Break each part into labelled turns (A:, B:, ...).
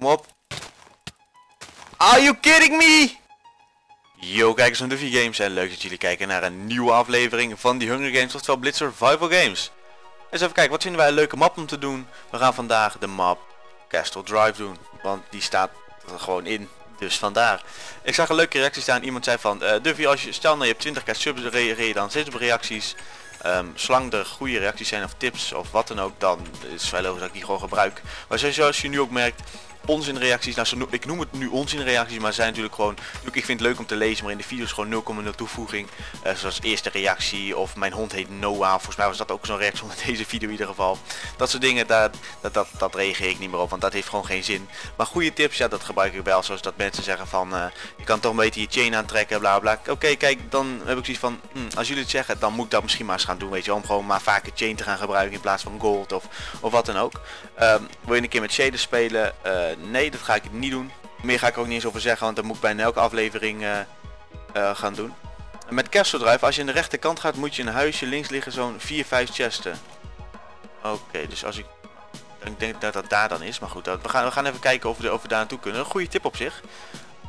A: Kom op. Are you kidding me? Yo kijkers van Duffy Games en leuk dat jullie kijken naar een nieuwe aflevering van die Hunger Games, oftewel Blitz Survival Games. Eens even kijken, wat vinden wij een leuke map om te doen? We gaan vandaag de map Castle Drive doen, want die staat er gewoon in. Dus vandaar. Ik zag een leuke reactie staan. Iemand zei van, uh, Duffy, als je, stel nou je hebt 20k subs, reageer je dan steeds op reacties. Um, zolang er goede reacties zijn of tips of wat dan ook, dan is het wel logisch dat ik die gewoon gebruik. Maar zoals je nu ook merkt, onzinreacties. Nou, ik noem het nu onzinreacties, maar zijn natuurlijk gewoon... Ik vind het leuk om te lezen, maar in de video's gewoon 0,0 toevoeging. Uh, zoals eerste reactie of mijn hond heet Noah. Volgens mij was dat ook zo'n reactie onder deze video in ieder geval. Dat soort dingen, dat, dat, dat, reageer ik niet meer op, want dat heeft gewoon geen zin. Maar goede tips, ja, dat gebruik ik wel. Zoals dat mensen zeggen van, uh, je kan toch een beetje je chain aantrekken, bla bla. Oké, kijk, dan heb ik zoiets van, hm, als jullie het zeggen, dan moet ik dat misschien maar eens gaan doen, weet je. Om gewoon maar vaker chain te gaan gebruiken in plaats van gold of, of wat dan ook. Um, wil je een keer met shaders spelen? Uh, nee, dat ga ik niet doen. Meer ga ik ook niet eens over zeggen, want dat moet ik bijna elke aflevering uh, uh, gaan doen. Met Castle Drive, als je in de rechterkant gaat, moet je een huisje links liggen zo'n 4-5 chesten. Oké, dus als ik... Ik denk dat dat daar dan is, maar goed, we, gaan, we gaan even kijken of we, of we daar naartoe kunnen. Een goede tip op zich.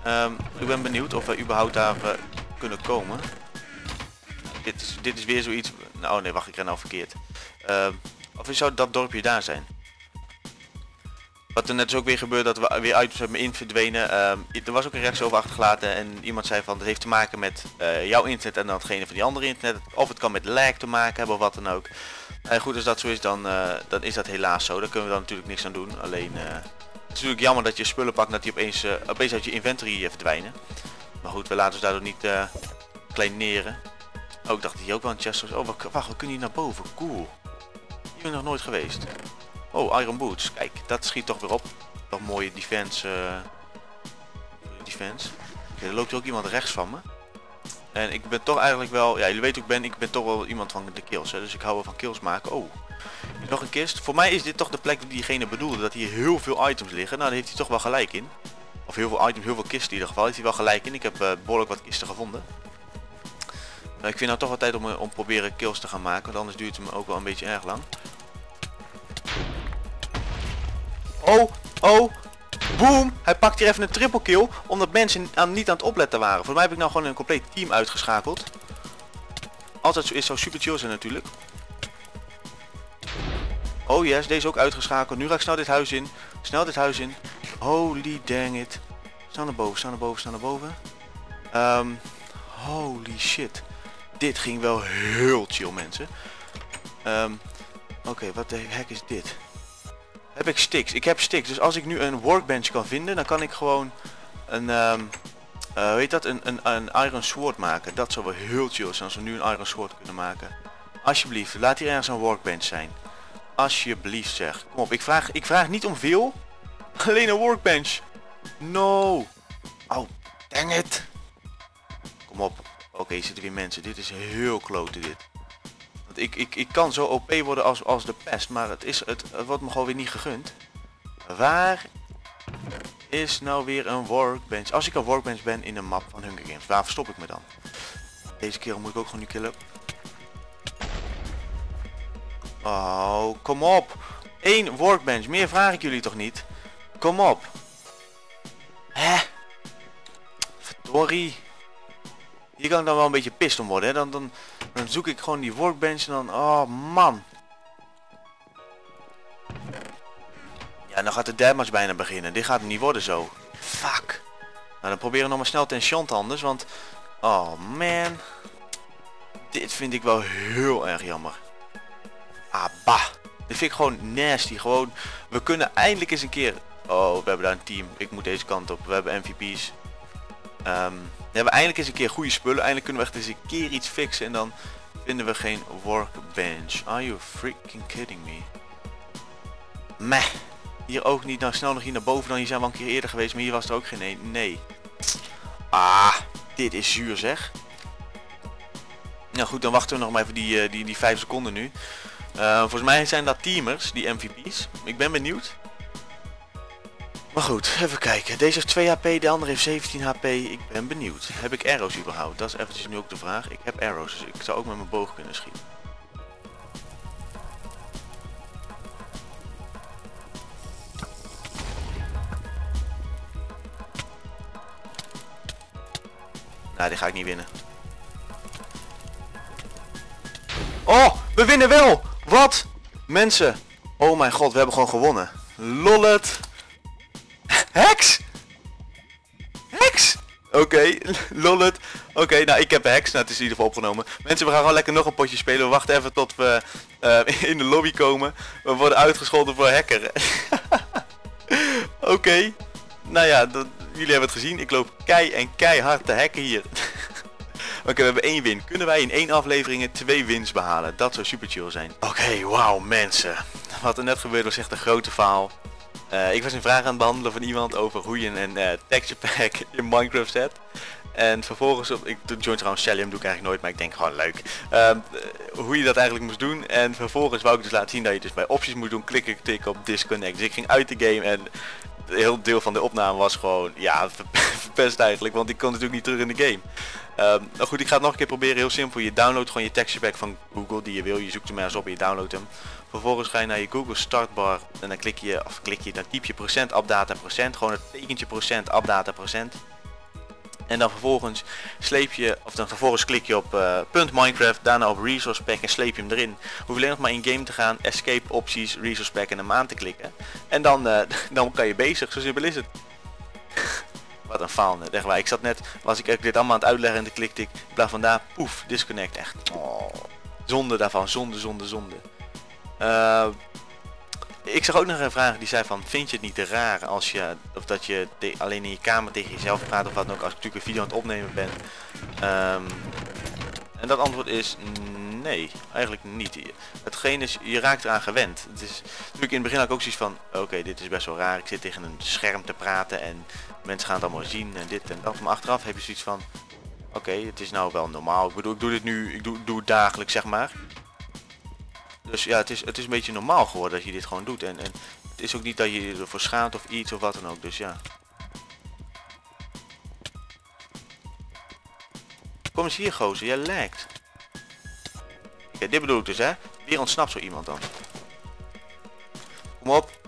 A: Um, ik ben benieuwd of we überhaupt daar kunnen komen. Dit is, dit is weer zoiets... Nou nee, wacht, ik ren nou verkeerd. Uh, of zou dat dorpje daar zijn? Wat er net is ook weer gebeurd dat we weer items hebben in verdwenen. Uh, er was ook een reactie over achtergelaten en iemand zei van dat heeft te maken met uh, jouw internet en datgene van die andere internet. Of het kan met lag te maken hebben of wat dan ook. En goed, als dat zo is, dan, uh, dan is dat helaas zo. Daar kunnen we dan natuurlijk niks aan doen. Alleen, uh, het is natuurlijk jammer dat je spullen pakt dat die opeens, opeens uit je inventory verdwijnen. Maar goed, we laten ons daardoor niet kleineren. Oh, ik dacht hier ook wel een chest. Oh, wacht, we kunnen hier naar boven. Cool. Hier ben nog nooit geweest. Oh, Iron Boots. Kijk, dat schiet toch weer op. Toch mooie defense. Uh, defense. Okay, er loopt ook iemand rechts van me. En ik ben toch eigenlijk wel... Ja, jullie weten ik ben. Ik ben toch wel iemand van de kills. Hè, dus ik hou wel van kills maken. Oh, nog een kist. Voor mij is dit toch de plek die diegene bedoelde. Dat hier heel veel items liggen. Nou, daar heeft hij toch wel gelijk in. Of heel veel items, heel veel kisten in ieder geval. Heeft hij wel gelijk in. Ik heb uh, behoorlijk wat kisten gevonden. Maar ik vind nou toch wel tijd om, om proberen kills te gaan maken. Want anders duurt het me ook wel een beetje erg lang. Oh, oh, boom. Hij pakt hier even een triple kill, omdat mensen aan, niet aan het opletten waren. Volgens mij heb ik nou gewoon een compleet team uitgeschakeld. Altijd zo is zo super chill zijn natuurlijk. Oh yes, deze ook uitgeschakeld. Nu ga ik snel dit huis in. Snel dit huis in. Holy dang it. Snel naar boven, snel naar boven, snel naar boven. Um, holy shit. Dit ging wel heel chill mensen. Um, Oké, wat de hek is dit? Heb ik sticks? Ik heb sticks. Dus als ik nu een workbench kan vinden, dan kan ik gewoon een, um, uh, weet dat, een, een, een iron sword maken. Dat zou wel heel chill zijn als we nu een iron sword kunnen maken. Alsjeblieft, laat hier ergens een workbench zijn. Alsjeblieft zeg. Kom op, ik vraag, ik vraag niet om veel. Alleen een workbench. No. Oh, dang it. Kom op. Oké, okay, zitten weer mensen. Dit is heel klote dit. Ik, ik, ik kan zo OP worden als, als de pest, maar het, is, het, wordt me gewoon weer niet gegund. Waar is nou weer een workbench? Als ik een workbench ben in een map van Hunger Games, waar verstop ik me dan? Deze kerel moet ik ook gewoon nu killen. Oh, kom op. Eén workbench, meer vraag ik jullie toch niet? Kom op. Hè? Verdorie. Hier kan ik dan wel een beetje pist om worden. Hè? Dan, dan, dan zoek ik gewoon die workbench en dan... Oh man. Ja, dan gaat de damage bijna beginnen. Dit gaat niet worden zo. Fuck. Nou, dan proberen we nog maar snel ten shant anders. Want... Oh man. Dit vind ik wel heel erg jammer. Ah, bah. Dit vind ik gewoon nasty. Gewoon... We kunnen eindelijk eens een keer... Oh, we hebben daar een team. Ik moet deze kant op. We hebben MVP's. Um, we hebben eindelijk eens een keer goede spullen. Eindelijk kunnen we echt eens een keer iets fixen. En dan vinden we geen workbench. Are you freaking kidding me? Meh. Hier ook niet. Nou snel nog hier naar boven dan. Hier zijn we een keer eerder geweest. Maar hier was er ook geen een. Nee. Ah. Dit is zuur zeg. Nou goed, dan wachten we nog maar even die, uh, die, die 5 seconden nu. Uh, volgens mij zijn dat teamers, die MVP's. Ik ben benieuwd. Maar goed, even kijken. Deze heeft 2 HP, de andere heeft 17 HP. Ik ben benieuwd. Heb ik arrows überhaupt? Dat is eventjes nu ook de vraag. Ik heb arrows, dus ik zou ook met mijn boog kunnen schieten. Nou, die ga ik niet winnen. Oh, we winnen wel! Wat? Mensen. Oh mijn god, we hebben gewoon gewonnen. Lollet. Oké, lollet. Oké, nou ik heb Hex. Nou, het is in ieder geval opgenomen. Mensen, we gaan gewoon lekker nog een potje spelen. We wachten even tot we uh, in de lobby komen. We worden uitgescholden voor hacker. Oké. Nou ja, dat, jullie hebben het gezien. Ik loop kei en keihard te hacken hier. Oké, we hebben één win. Kunnen wij in één aflevering twee wins behalen? Dat zou super chill zijn. Oké, wauw mensen. Wat er net gebeurde was echt een grote faal. Uh, ik was een vraag aan het behandelen van iemand over hoe je een uh, texture pack in Minecraft zet. En vervolgens, op, ik join trouwens Cellium, doe ik eigenlijk nooit, maar ik denk gewoon leuk. Uh, hoe je dat eigenlijk moest doen. En vervolgens wou ik dus laten zien dat je dus bij opties moet doen. Klik ik tik op disconnect. Dus ik ging uit de game en heel deel van de opname was gewoon, ja, verpest eigenlijk. Want ik kon natuurlijk niet terug in de game. Um, nou goed, ik ga het nog een keer proberen. Heel simpel. Je downloadt gewoon je pack van Google die je wil. Je zoekt hem maar eens op en je downloadt hem. Vervolgens ga je naar je Google startbar en dan klik je, of klik je, dan typ je procent updata procent. Gewoon het tekentje procent updata procent. En dan vervolgens sleep je, of dan vervolgens klik je op uh, .minecraft, daarna op resource pack en sleep je hem erin. Hoef alleen nog maar in game te gaan, escape opties, resource pack en hem aan te klikken. En dan, uh, dan kan je bezig, zo simpel is het. Wat een faal net, echt waar. Ik zat net, was ik dit allemaal aan het uitleggen en dan klikte ik, in plaats van daar, poef, disconnect, echt. Oh, zonde daarvan, zonde, zonde, zonde. Uh, ik zag ook nog een vraag die zei van, vind je het niet te raar als je, of dat je alleen in je kamer tegen jezelf praat of wat dan ook, als ik natuurlijk een video aan het opnemen ben. Um, en dat antwoord is nee, eigenlijk niet. Hetgeen is, je raakt eraan gewend. Het is natuurlijk in het begin had ik ook zoiets van, oké, dit is best wel raar. Ik zit tegen een scherm te praten en mensen gaan het allemaal zien en dit en dat. Maar achteraf heb je zoiets van, oké, het is nou wel normaal. Ik bedoel, ik doe dit nu, ik doe, doe het dagelijks zeg maar. Dus ja, het is, het is een beetje normaal geworden dat je dit gewoon doet. En, en het is ook niet dat je je ervoor schaamt of iets of wat dan ook. Dus ja. Kom eens hier gozer, jij lijkt. Ja, dit bedoel ik dus hè. Weer ontsnapt zo iemand dan. Kom op.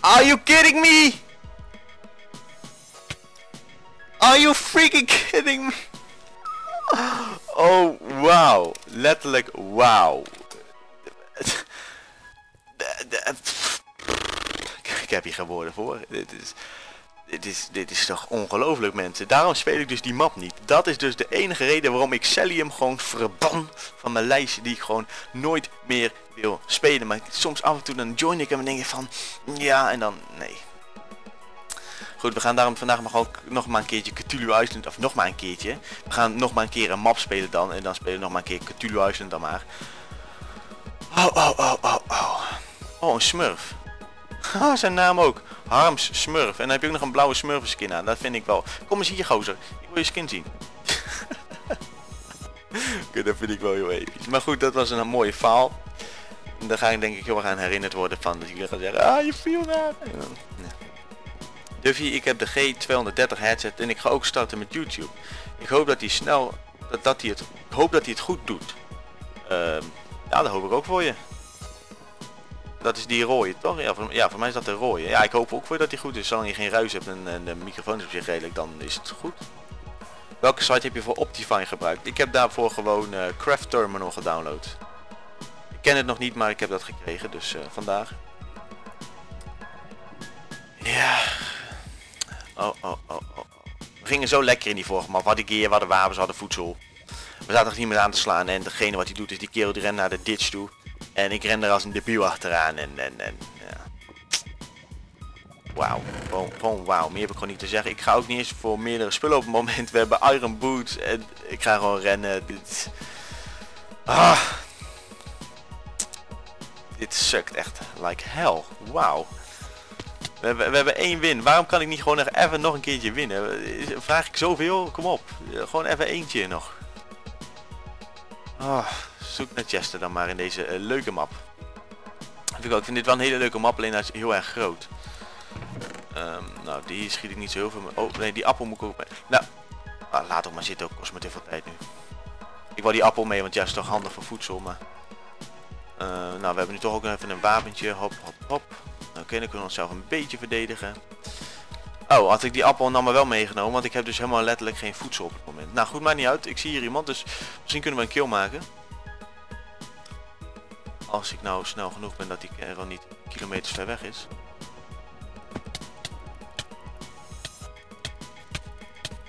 A: Are you kidding me? Are you freaking kidding me? Oh, wauw. Letterlijk, wauw. Ik heb hier geen woorden voor. Dit is, dit is, dit is toch ongelooflijk mensen. Daarom speel ik dus die map niet. Dat is dus de enige reden waarom ik Cellium gewoon verban van mijn lijstje. Die ik gewoon nooit meer wil spelen. Maar soms af en toe dan join ik hem en denk ik van... Ja, en dan... Nee, Goed, we gaan daarom vandaag maar ook nog maar een keertje Cthulhu Island, of nog maar een keertje. We gaan nog maar een keer een map spelen dan, en dan spelen we nog maar een keer Cthulhu Island dan maar. Oh, oh, oh, oh, oh. Een smurf. Ah, zijn naam ook. Harms Smurf. En dan heb je ook nog een blauwe smurf skin aan. Dat vind ik wel. Kom eens hier, gozer. Ik wil je skin zien. Oké, dat vind ik wel heel episch. Maar goed, dat was een mooie faal. En daar ga ik denk ik heel erg aan herinnerd worden van. Dat jullie gaan zeggen, ah, je viel naar. Duffy, ik heb de G230 headset en ik ga ook starten met YouTube. Ik hoop dat hij snel, dat, dat hij het, ik hoop dat hij het goed doet. Uh, ja, dat hoop ik ook voor je. Dat is die rode, toch? Ja voor, ja, voor mij is dat de rode. Ja, ik hoop ook voor dat hij goed is. Zolang je geen ruis hebt en, de microfoon is op zich redelijk, dan is het goed. Welke site heb je voor Optifine gebruikt? Ik heb daarvoor gewoon uh, Craft Terminal gedownload. Ik ken het nog niet, maar ik heb dat gekregen, dus uh, vandaag. Ja, Oh, oh, oh, oh. We gingen zo lekker in die vorige map. We hadden gear, we hadden wapens, hadden voedsel. We zaten nog niet meer aan te slaan en degene wat hij doet is die kerel die rent naar de ditch toe. En ik ren er als een debiel achteraan en, en, en ja. Wauw, gewoon, gewoon wauw. Meer heb ik gewoon niet te zeggen. Ik ga ook niet eens voor meerdere spullen op het moment. We hebben Iron Boots en ik ga gewoon rennen. Dit, ah. Dit sukt echt like hell. Wauw. We hebben, we hebben één win. Waarom kan ik niet gewoon even nog een keertje winnen? Vraag ik zoveel? Kom op. Gewoon even eentje nog. Oh, zoek naar Chester dan maar in deze uh, leuke map. Ik, vind dit wel een hele leuke map, alleen hij is heel erg groot. Um, nou, die schiet ik niet zo heel veel mee. Oh, nee, die appel moet ik ook mee. Nou, ah, laat ook maar zitten, ook kost me te veel tijd nu. Ik wil die appel mee, want ja, is toch handig voor voedsel, maar... Uh, nou, we hebben nu toch ook even een wapentje. Hop, hop, hop. Oké, dan kunnen we onszelf een beetje verdedigen. Oh, had ik die appel dan maar wel meegenomen, want ik heb dus helemaal letterlijk geen voedsel op het moment. Nou goed, maakt niet uit. Ik zie hier iemand, dus misschien kunnen we een kill maken. Als ik nou snel genoeg ben dat die kerel niet kilometers ver weg is.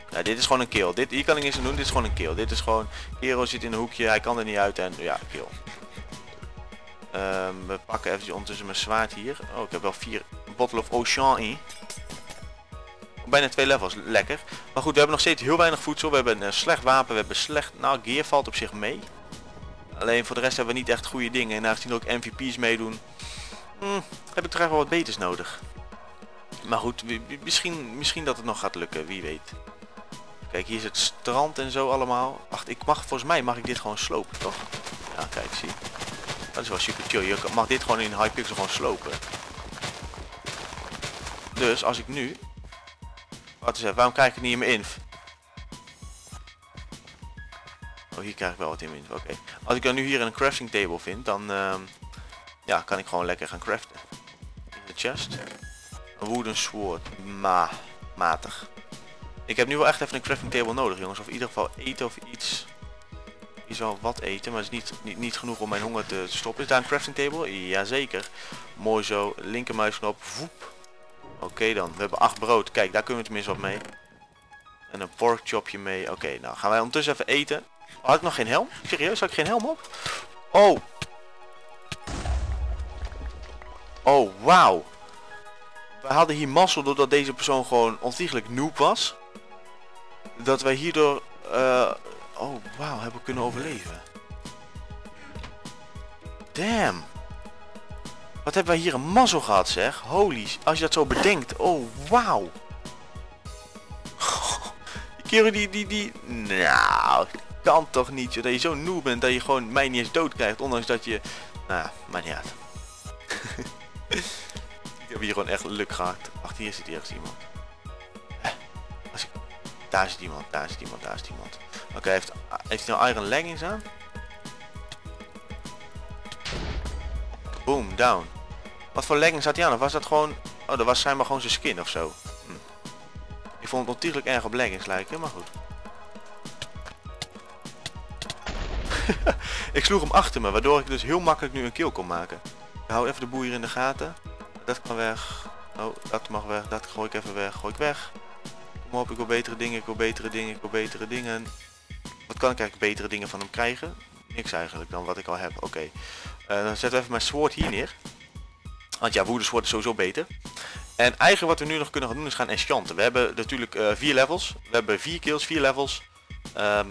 A: Ja, dit is gewoon een kill. Dit, hier kan ik niks aan doen, dit is gewoon een kill. Dit is gewoon, Kero zit in een hoekje, hij kan er niet uit en ja, kill. Um, we pakken even ondertussen mijn zwaard hier. Oh, ik heb wel vier bottle of Ocean in. Bijna twee levels, lekker. Maar goed, we hebben nog steeds heel weinig voedsel. We hebben een slecht wapen, we hebben slecht... Nou, gear valt op zich mee. Alleen voor de rest hebben we niet echt goede dingen. En aangezien ook MVP's meedoen, hmm, heb ik toch wel wat beters nodig. Maar goed, misschien, misschien dat het nog gaat lukken, wie weet. Kijk, hier is het strand en zo allemaal. Wacht, ik mag, volgens mij mag ik dit gewoon slopen, toch? Ja, kijk, zie. Dat is wel super chill. Je mag dit gewoon in Hypixel gewoon slopen. Dus als ik nu... Wat is het? Waarom krijg ik niet in mijn inf? Oh, hier krijg ik wel wat in mijn inf. Oké. Als ik dan nu hier een crafting table vind, dan... Uh, ja, kan ik gewoon lekker gaan craften. De chest. Een wooden sword. Ma. Matig. Ik heb nu wel echt even een crafting table nodig, jongens. Of in ieder geval eten of iets. Hier zal wat eten, maar het is niet, niet, niet genoeg om mijn honger te stoppen. Is daar een crafting table? Jazeker. Mooi zo. Linkermuisknop. Voep. Oké dan. We hebben acht brood. Kijk, daar kunnen we tenminste wat mee. En een pork chopje mee. Oké, nou gaan wij ondertussen even eten. Had ik nog geen helm? Serieus, had ik geen helm op? Oh. Oh, wauw. We hadden hier mazzel doordat deze persoon gewoon ontiegelijk noob was. Dat wij hierdoor... Uh, oh, wauw, hebben kunnen overleven. Damn. Wat hebben wij hier een mazzel gehad zeg. Holy, als je dat zo bedenkt. Oh, wauw. Die kerel die, die, die... Nou, kan toch niet. Dat je zo noob bent dat je gewoon mij niet eens dood krijgt. Ondanks dat je... Nou, maar niet uit. ik heb hier gewoon echt luk gehad. Wacht, hier zit ergens iemand. Daar zit iemand, daar zit iemand, daar zit iemand. Oké, heeft, heeft hij nou iron leggings aan? Boom, down. Wat voor leggings had hij aan? Of was dat gewoon... Oh, dat was schijnbaar gewoon zijn skin of zo. Hm. Ik vond het natuurlijk erg op leggings lijken, maar goed. ik sloeg hem achter me, waardoor ik dus heel makkelijk nu een kill kon maken. Ik hou even de boer in de gaten. Dat kan weg. Oh, dat mag weg. Dat gooi ik even weg. Gooi ik weg. Kom op, ik wil betere dingen, ik wil betere dingen, ik wil betere dingen. Wat kan ik eigenlijk betere dingen van hem krijgen? Niks eigenlijk dan wat ik al heb. Oké. Eh, dan zetten we even mijn sword hier neer. Want ja, woedensword is sowieso beter. En eigenlijk wat we nu nog kunnen gaan doen is gaan enchanten. We hebben natuurlijk uh, vier levels. We hebben vier kills, vier levels. Ehm,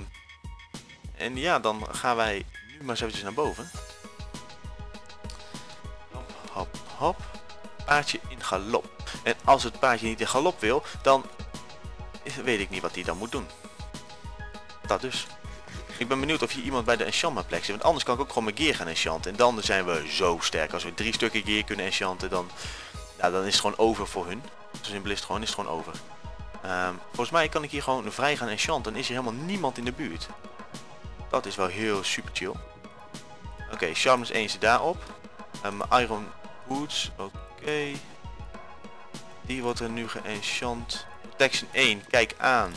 A: en ja, dan gaan wij nu maar eens eventjes naar boven. Hop, hop, hop. Paardje in galop. En als het paardje niet in galop wil, dan weet ik niet wat hij dan moet doen. Dat dus. Ik ben benieuwd of hier iemand bij de enchantment plek zit. Want anders kan ik ook gewoon mijn gear gaan enchanten. En dan zijn we zo sterk. Als we drie stukken gear kunnen enchanten, dan, ja, dan is het gewoon over voor hun. Zo simpel is gewoon, is het gewoon over. Um, volgens mij kan ik hier gewoon vrij gaan enchanten. En is er helemaal niemand in de buurt. Dat is wel heel super chill. Oké, okay, Sharpness 1 zit daarop. Um, Iron Boots, oké. Die wordt er nu geënchant. Protection 1, kijk aan.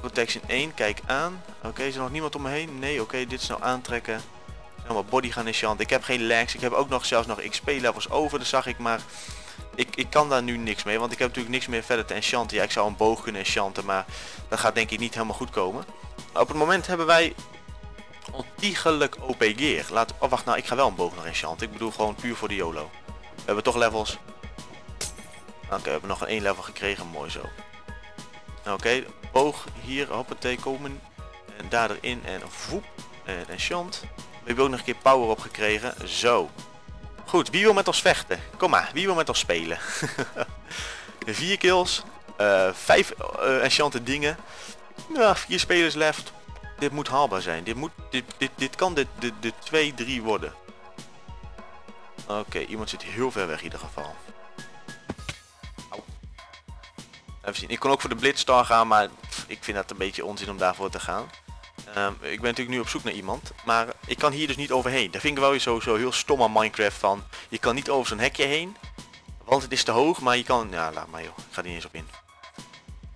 A: Protection 1, kijk aan. Oké, is er nog niemand om me heen? Nee, oké, dit is nou aantrekken. Allemaal body gaan enchanten. Ik heb geen lags. Ik heb ook nog zelfs nog XP levels over, dat zag ik maar. Ik, ik kan daar nu niks mee, want ik heb natuurlijk niks meer verder te enchanten. Ja, ik zou een boog kunnen enchanten, maar dat gaat denk ik niet helemaal goed komen. Op het moment hebben wij ontiegelijk OP gear. Laat, oh wacht nou, ik ga wel een boog nog enchanten. Ik bedoel gewoon puur voor de YOLO. We hebben toch levels. Oké, we hebben nog een één level gekregen, mooi zo. Oké, boog hier, hoppatee, komen. En daar erin en voep. En enchant. We hebben ook nog een keer power op gekregen. Zo. Goed, wie wil met ons vechten? Kom maar, wie wil met ons spelen? Vier kills. Uh, vijf uh, enchanted dingen. Vier spelers left. Dit moet haalbaar zijn. Dit, moet, dit, dit, dit kan de 2-3 worden. Oké, iemand zit heel ver weg in ieder geval. Even zien. Ik kon ook voor de Blitzstar gaan, maar ik vind dat een beetje onzin om daarvoor te gaan. Um, ik ben natuurlijk nu op zoek naar iemand, maar ik kan hier dus niet overheen. Dat vind ik wel sowieso heel stom aan Minecraft van, je kan niet over zo'n hekje heen. Want het is te hoog, maar je kan... Ja, laat maar joh. Ik ga er niet eens op in.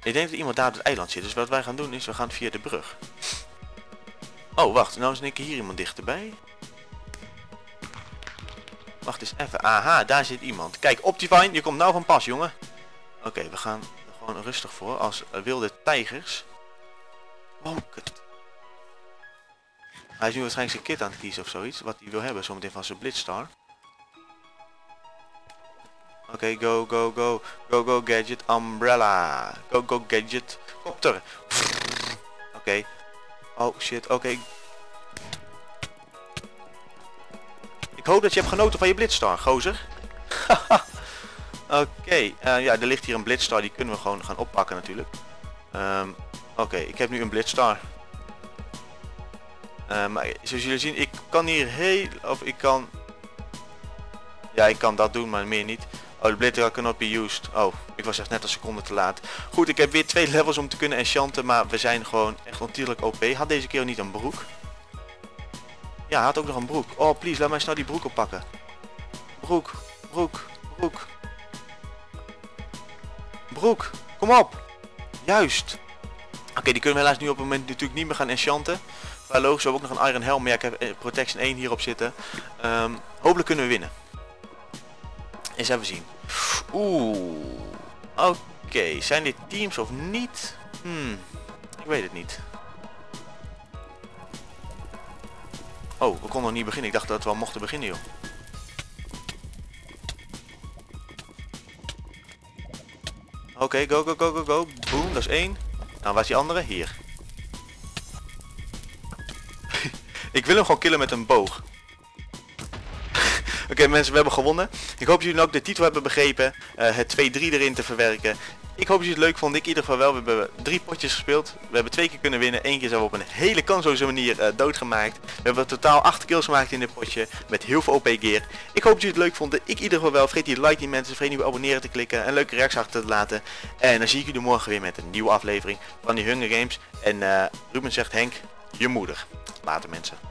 A: Ik denk dat iemand daar op het eiland zit. Dus wat wij gaan doen is, we gaan via de brug. Oh, wacht. Nou is ik hier iemand dichterbij. Wacht eens even. Aha, daar zit iemand. Kijk, Optifine, je komt nou van pas, jongen. Oké, we gaan er gewoon rustig voor. Als uh, wilde tijgers. Oh, kut. Hij is nu waarschijnlijk zijn kit aan het kiezen of zoiets. Wat hij wil hebben, zometeen van zijn Blitzstar. Oké, go, go, go. Go, go, gadget, umbrella. Go, go, gadget, kopter. Oké. Oh, shit, oké. Ik hoop dat je hebt genoten van je Blitzstar, gozer. Oké, eh, ja, er ligt hier een Blitzstar. Die kunnen we gewoon gaan oppakken natuurlijk. Um, Oké, ik heb nu een Blitzstar. Uh, maar zoals jullie zien, ik kan hier heel... Of ik kan... Ja, ik kan dat doen, maar meer niet. Oh, de blitter cannot be used. Oh, ik was echt net een seconde te laat. Goed, ik heb weer twee levels om te kunnen enchanten, maar we zijn gewoon echt ontierlijk OP. Had deze keer niet een broek? Ja, had ook nog een broek. Oh, please, laat mij snel die broek oppakken. Broek, broek, broek. Broek, kom op. Juist. Oké, die kunnen we helaas nu op het moment natuurlijk niet meer gaan enchanten. Qua we hebben ook nog een Iron Helm, maar ik heb eh, Protection 1 hierop zitten. Um, hopelijk kunnen we winnen. Eens even zien. Oeh. Oké, zijn dit teams of niet? Hmm, ik weet het niet. Oh, we konden nog niet beginnen. Ik dacht dat we al mochten beginnen, joh. Oké, go, go, go, go, go. Boom, dat is één. Nou, waar is die andere? Hier. Ik wil hem gewoon killen met een boog. Oké mensen, we hebben gewonnen. Ik hoop jullie ook de titel hebben begrepen. Uh, het 2-3 erin te verwerken. Ik hoop dat jullie het leuk vonden. Ik in ieder geval wel. We hebben drie potjes gespeeld. We hebben twee keer kunnen winnen. Eén keer zijn we op een hele kansloze manier uh, doodgemaakt. We hebben totaal 8 kills gemaakt in dit potje. Met heel veel OP gear. Ik hoop dat jullie het leuk vonden. Ik in ieder geval wel. Vergeet niet like die mensen. Vergeet niet abonneren te klikken. En leuke reacties achter te laten. En dan zie ik jullie morgen weer met een nieuwe aflevering van die Hunger Games. En uh, Ruben zegt Henk, je moeder. Later mensen.